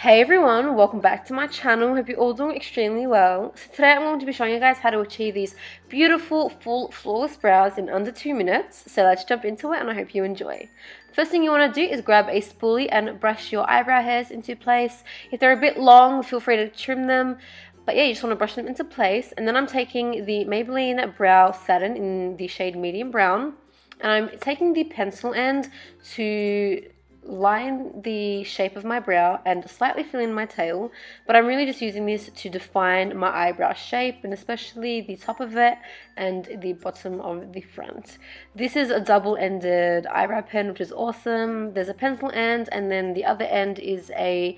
Hey everyone, welcome back to my channel. Hope you're all doing extremely well. So today I'm going to be showing you guys how to achieve these beautiful, full, flawless brows in under two minutes. So let's jump into it and I hope you enjoy. First thing you want to do is grab a spoolie and brush your eyebrow hairs into place. If they're a bit long, feel free to trim them. But yeah, you just want to brush them into place. And then I'm taking the Maybelline Brow Satin in the shade Medium Brown. And I'm taking the pencil end to line the shape of my brow and slightly fill in my tail but I'm really just using this to define my eyebrow shape and especially the top of it and the bottom of the front. This is a double-ended eyebrow pen which is awesome. There's a pencil end and then the other end is a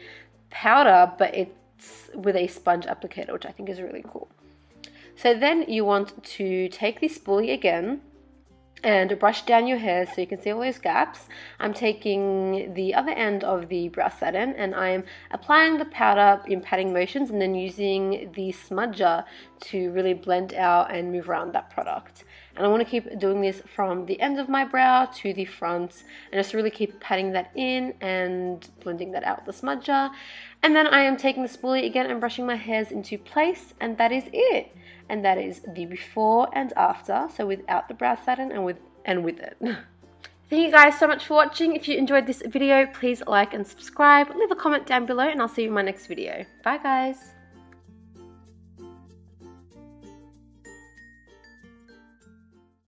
powder but it's with a sponge applicator which I think is really cool. So then you want to take the spoolie again and brush down your hair so you can see all those gaps. I'm taking the other end of the brow satin and I'm applying the powder in patting motions and then using the smudger to really blend out and move around that product. And I want to keep doing this from the end of my brow to the front and just really keep patting that in and blending that out with the smudger. And then I am taking the spoolie again and brushing my hairs into place and that is it and that is the before and after, so without the brow satin and with and with it. Thank you guys so much for watching. If you enjoyed this video, please like and subscribe. Leave a comment down below and I'll see you in my next video. Bye guys.